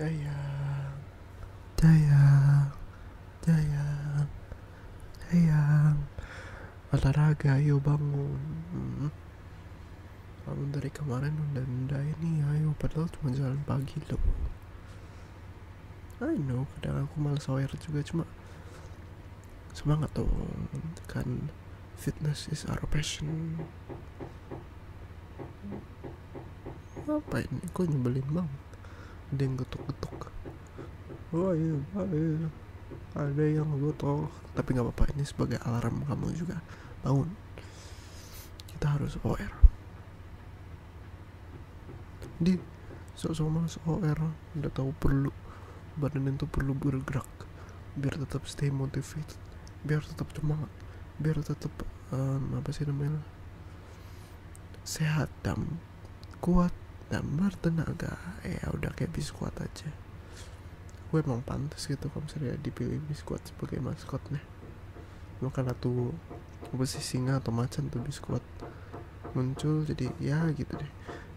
Sayang, sayang, sayang, sayang. Olahraga, ayo bangun. Hmm. Bangun dari kemarin nunda-nunda ini, ayo. Padahal cuma jalan pagi loh. I know, kadang aku malas aware juga, cuma semangat dong. Kan fitness is our passion. Apa ini? Kok nyebelin banget? Ada yang. Oh iya, iya. Ada yang getuk. Tapi nggak apa-apa, ini sebagai alarm kamu juga. Bangun. Kita harus aware. Di sok-sok malas OR udah tahu perlu badan itu perlu bergerak biar tetap stay motivated biar tetap semangat biar tetap um, apa sih namanya sehat dan kuat dan bertenaga ya udah kayak biskuat aja. Gue emang pantas gitu kalau misalnya dipilih biskuat sebagai maskotnya. Karena tuh apa sih singa atau macan tuh biskuat muncul jadi ya gitu deh.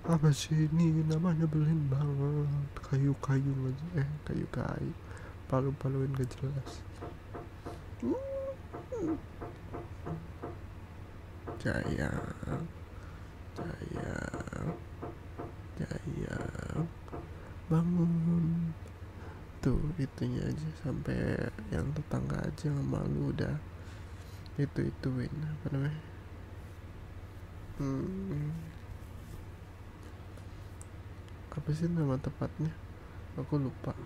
Apa sih ini namanya belin banget? Kayu-kayu aja. Eh kayu-kayu. Palu-paluin gak jelas. Jaya jaya. Jaya bangun. Tuh itunya aja sampai yang tetangga aja yang malu udah itu ituin apa namanya? Hmm. Apa sih nama tepatnya? Aku lupa.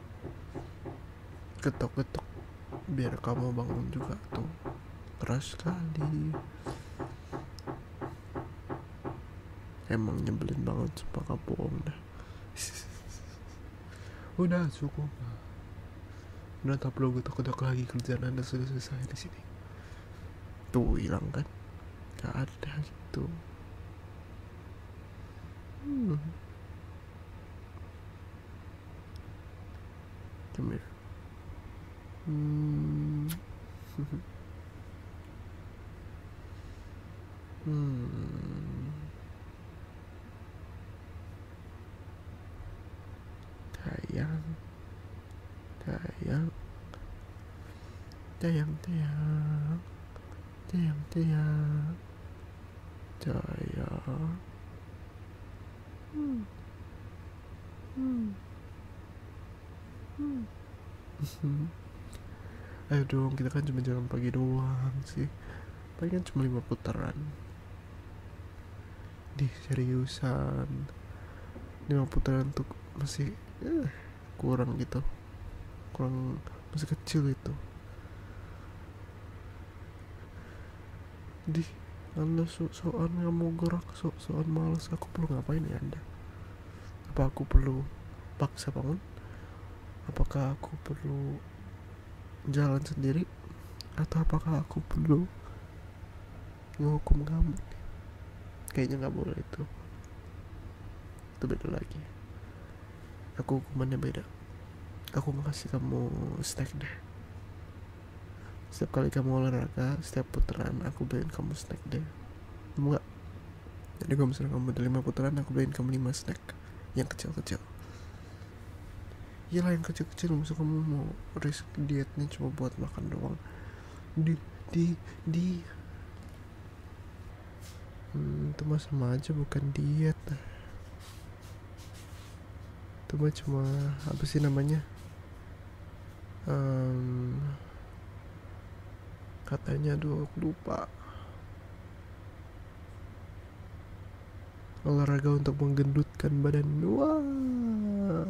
Ketok-ketok biar kamu bangun juga tuh. Keras sekali. Emang nyebelin banget sumpah bohong dah udah cukup udah tak perlu getok-getok lagi kerjaan anda sudah selesai di sini tuh hilang kan gak ada gitu hmm. Hmm. hmm. Sayang. Sayang. Sayang, sayang. Sayang, sayang. Sayang. Hmm. Hmm. Hmm. Ayo dong, kita kan cuma jalan pagi doang sih. Paling kan cuma lima putaran. Di seriusan. Lima putaran tuh masih eh, kurang gitu. Kurang masih kecil itu. Di anda so-soan nggak mau gerak, so-soan malas. Aku perlu ngapain ya anda? Apa aku perlu paksa bangun? apakah aku perlu jalan sendiri atau apakah aku perlu ngehukum kamu kayaknya nggak boleh itu itu beda lagi aku hukumannya beda. Aku ngasih kamu snack deh. Setiap kali kamu olahraga setiap putaran aku beliin kamu snack deh. Mau nggak? Jadi kalau misalnya kamu udah lima putaran aku beliin kamu lima snack yang kecil-kecil. Iyalah yang kecil-kecil. Masa kamu mau risk dietnya cuma buat makan doang. Di Di Di. Hmm, Itu mah sama aja bukan diet Itu mah cuma Apa sih namanya? Um, Katanya aduh aku lupa. Olahraga untuk menggendutkan badan. Wah.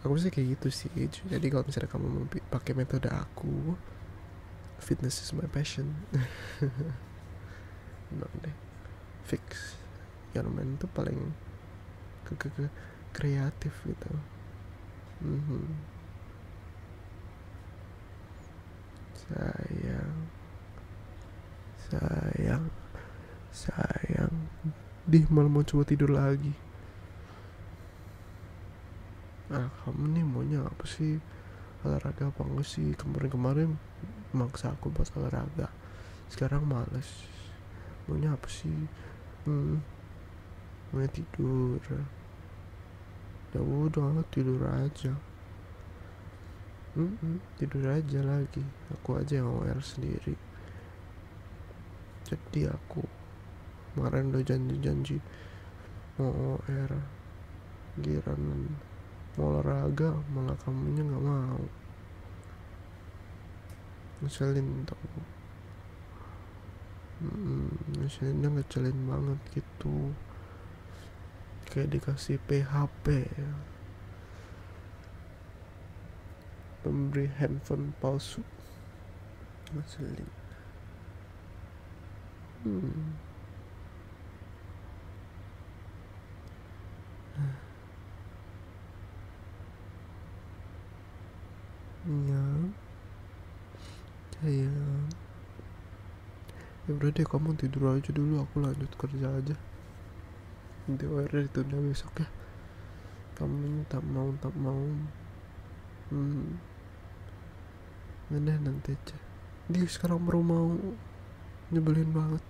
Aku sih kayak gitu sih jadi kalau misalnya kamu pakai metode aku fitness is my passion. No deh. Fix. Yang main tuh paling ke, ke, ke kreatif gitu. Mm -hmm. sayang. Sayang. Sayang. Di malah mau coba tidur lagi. Ah kamu nih maunya apa sih? Olahraga apa enggak sih? Kemarin-kemarin maksa aku buat olahraga. Sekarang males. Maunya apa sih? Hmm, maunya tidur ya udah tidur aja. Mm-mm, tidur aja lagi. Aku aja yang OR sendiri. Jadi aku kemarin udah janji-janji mau OR giran mau olahraga malah kamunya nggak mau. Ngeselin tau. Hmm, ngeselinnya ngecelin banget gitu kayak dikasih PHP ya pemberi handphone palsu. Ngeselin hmm. ya. Sayang ya udah deh kamu tidur aja dulu aku lanjut kerja aja nanti WR ditunda besok ya kamu tak mau tak mau. Hmm. Udah nanti aja. Dia sekarang baru mau nyebelin banget.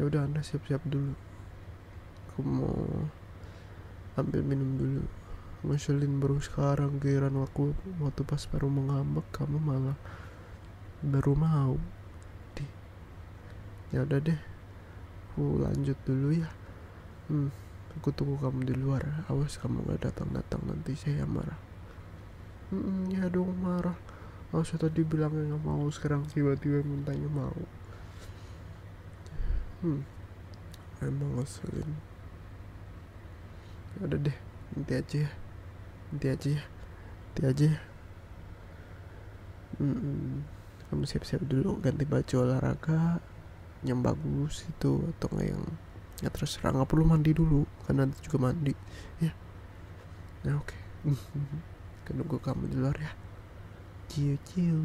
Ya udah anda siap-siap dulu. Aku mau ambil minum dulu. Ngeselin baru sekarang giliran aku waktu pas baru mau ngambek kamu malah baru mau. Di. Ya udah deh. Aku lanjut dulu ya hmm aku tunggu kamu di luar. Awas kamu gak datang datang nanti saya marah. Hmm, ya dong marah. Masa tadi bilangnya nggak mau sekarang tiba-tiba mintanya mau. Hmm emang ngeselin. Ya udah deh nanti aja ya. Nanti aja ya. Nanti aja ya. Hmm, kamu siap-siap dulu ganti baju olahraga yang bagus itu atau yang ya terserah nggak perlu mandi dulu kan nanti juga mandi. Ya. Nah oke. Okay. nunggu kamu di luar ya. Ciu ciu